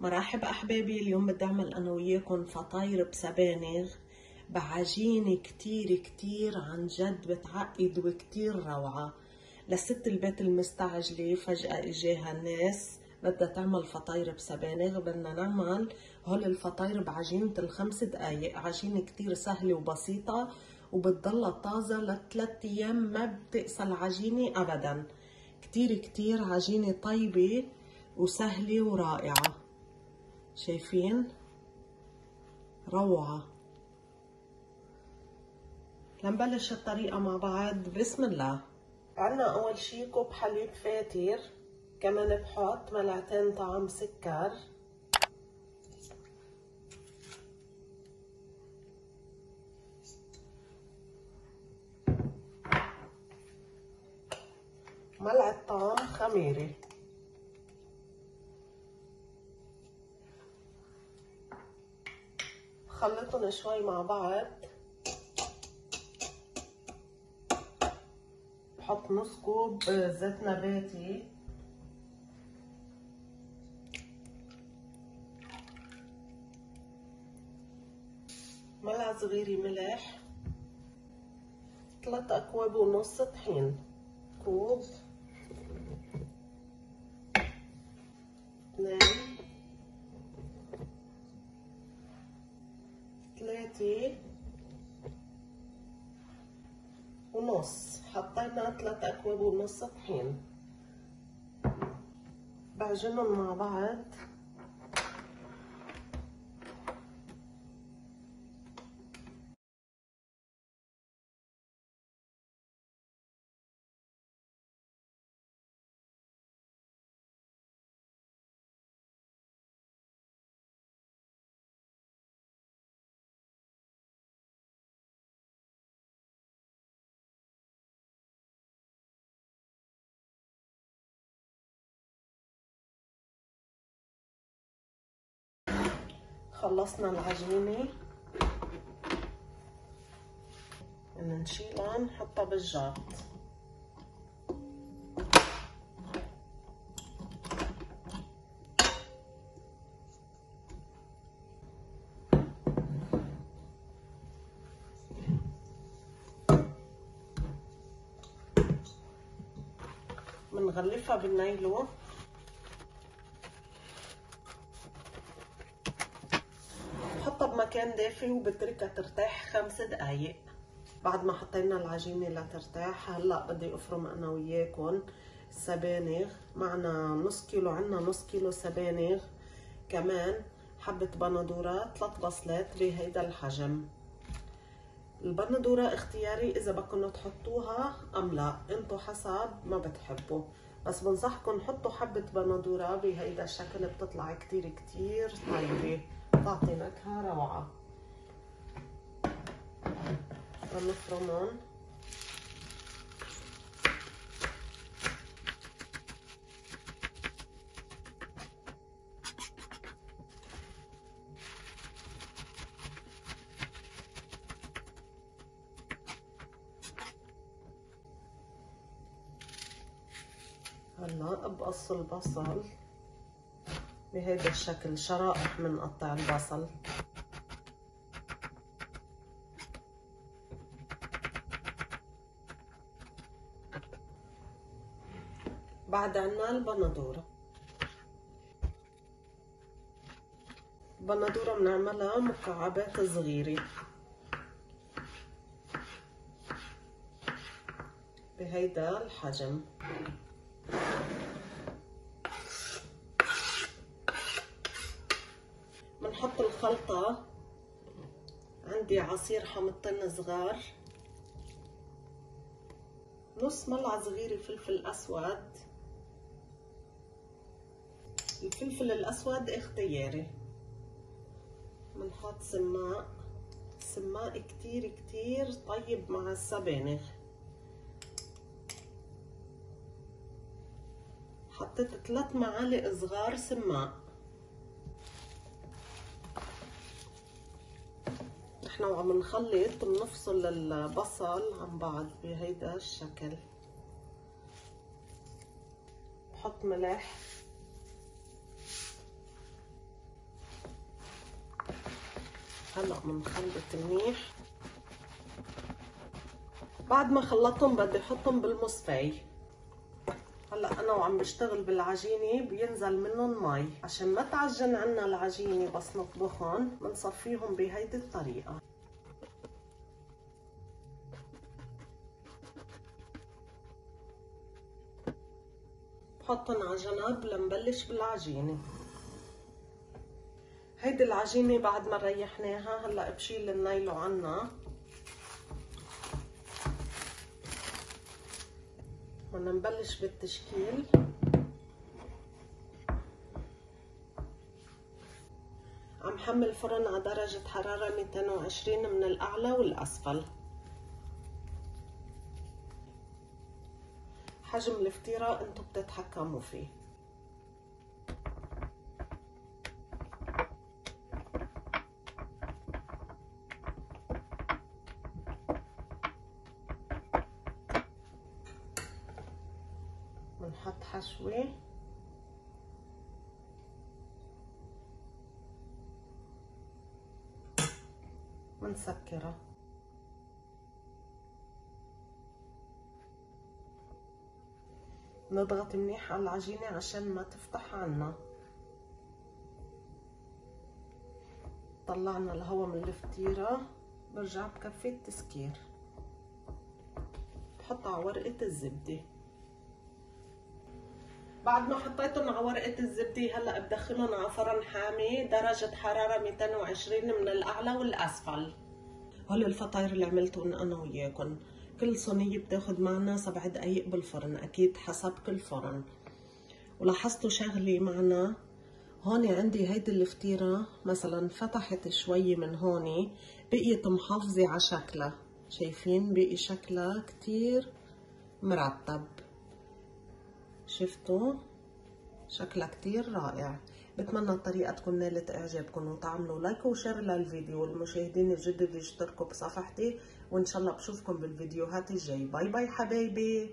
مرحب أحبابي اليوم بدي أعمل أنا وياكم فطاير بسبانغ. بعجينة كتير كتير عن جد بتعقد وكتير روعة. لست البيت المستعجلة فجأة إجاها الناس. بدها تعمل فطاير بسبانغ بدنا نعمل هول الفطاير بعجينة الخمس دقايق. عجينة كتير سهلة وبسيطة وبتضلها طازة لثلاث أيام ما بتقسى العجينة أبدا. كتير كتير عجينة طيبة وسهلة ورائعة. شايفين؟ روعة. لنبلش الطريقة مع بعض. بسم الله. عنا أول شي كوب حليب فاتر كمان بحط ملعقتين طعم سكر. ملعقة طعم خميرة. خلطهم شوي مع بعض. بحط نص كوب زيت نباتي. ملعقة صغيرة ملح. ثلاث أكواب ونص طحين. كوب. اثنين. ثلاثة ونص. حطينا ثلاث أكواب ونص طحين. بعجنهم مع بعض. خلصنا العجينة. نشيلها نحطها بالجاط. بنغلفها بالنايلون. بحطها بمكان دافي وبتركها ترتاح خمس دقايق. بعد ما حطينا العجينة لترتاح هلأ بدي أفرم أنا وياكم سبانغ. معنا نص كيلو عنا نص كيلو سبانغ. كمان حبة بندورة ثلاث بصلات بهيدا الحجم. البندورة اختياري إذا بدكم تحطوها أم لا. انتو حسب ما بتحبوا. بس بنصحكم حطوا حبة بندورة بهيدا الشكل بتطلع كتير كتير طيبة. تعطي نكهة روعة بنفرمهم هلا بقص البصل. بهيدا الشكل شرائح بنقطع البصل. بعد عنا البندورة البندورة بنعملها مكعبات صغيرة. بهيدا الحجم بنحط الخلطة. عندي عصير حامضتين صغار. نص ملعقة صغيرة فلفل أسود الفلفل الأسود اختياري. بنحط سماق سماق كتير كتير. طيب مع السبانغ حطيت ثلاث معالق صغار سماق إحنا وعم نخلط بنفصل البصل عن بعض بهيدا الشكل. بحط ملح. هلا بنخلط منيح بعد ما خلطتهم بدي أحطهم بالمصفي هلا أنا وعم بشتغل بالعجينة بينزل منهم مي. عشان ما تعجن عنا العجينة بس نطبخهم بنصفيهم بهيدي الطريقة. بحطهم على جنب لنبلش بالعجينة. هيدي العجينة بعد ما ريحناها هلا بشيل النايلو عنا. بدنا نبلش بالتشكيل. عم حمل فرن على درجة حرارة 220 من الأعلى والأسفل. حجم الفطيرة انتو بتتحكموا فيه. بنحط حشوة ونسكرها نضغط منيح على العجينة عشان ما تفتح عنا. طلعنا الهواء من الفطيرة. برجع بكفي التسكير. بحطها على ورقة الزبدة. بعد ما حطيتهم على ورقة الزبدة هلأ بدخلهم على فرن حامي درجة حرارة 220 من الأعلى والأسفل. هول الفطاير اللي عملتهم أنا وياكم كل صينية بتاخد معنا سبع دقايق بالفرن أكيد حسب كل فرن. ولاحظتوا شغلة معنا؟ هون عندي هيدي الفطيرة مثلا فتحت شوي من هون بقيت محافظة على شكلها. شايفين بقي شكلها كتير مرتب. شفتوا شكلها كتير رائع. بتمنى الطريقة تكون نالت إعجابكم وتعملوا like و share للفيديو. والمشاهدين الجدد يشتركوا بصفحتي وإن شاء الله بشوفكم بالفيديوهات الجاي bye bye حبايبي.